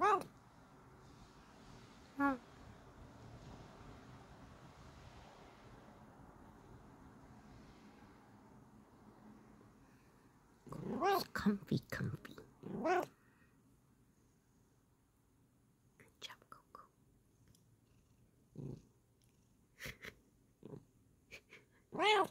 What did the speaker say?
Huh. Comfy, comfy. Good job, Coco. Well.